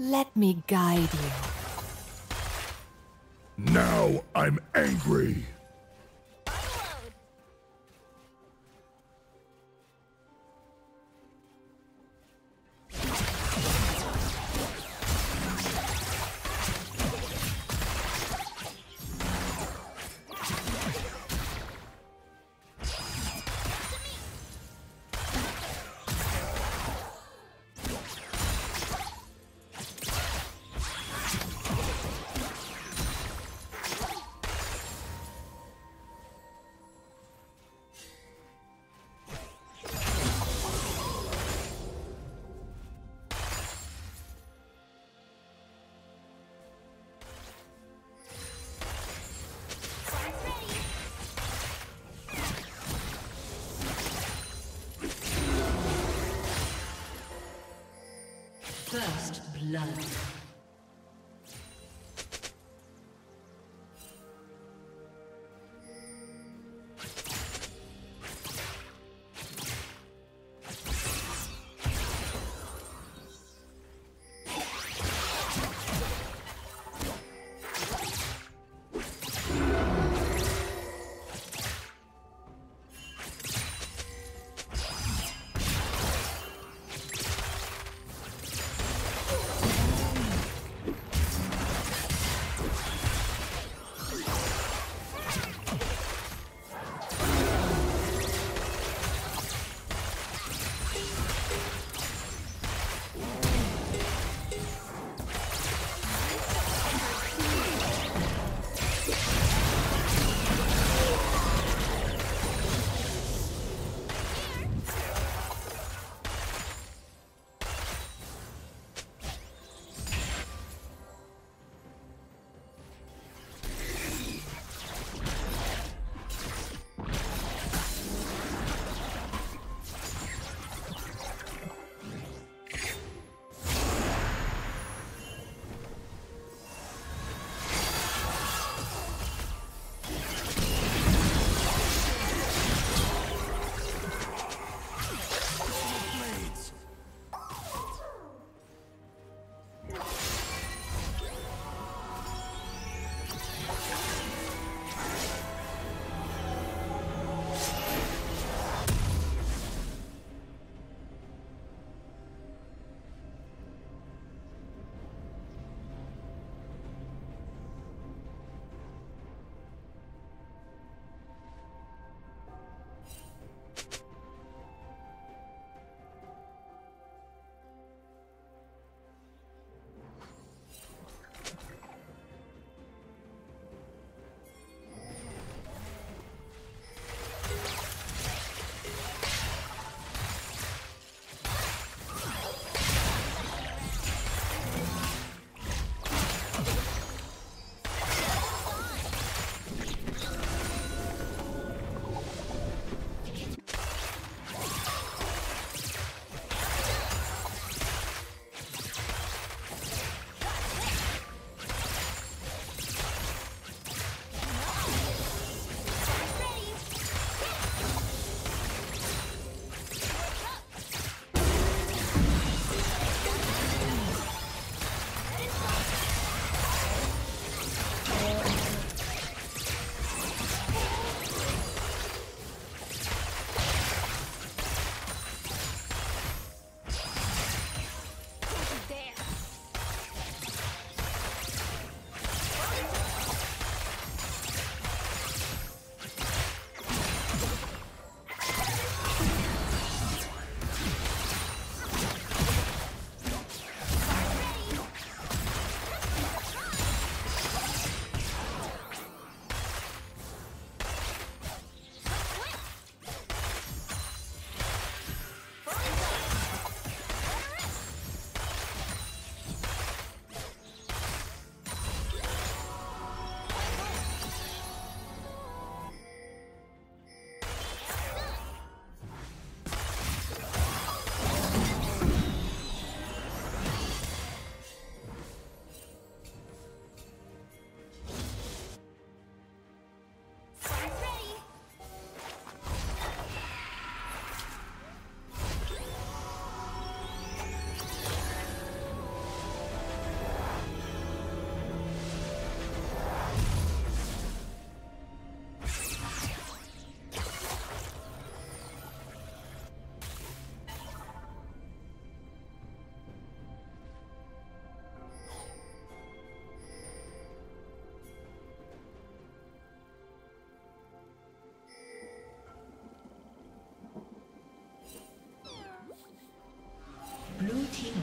Let me guide you. Now I'm angry. First blood.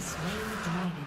slain the dragon.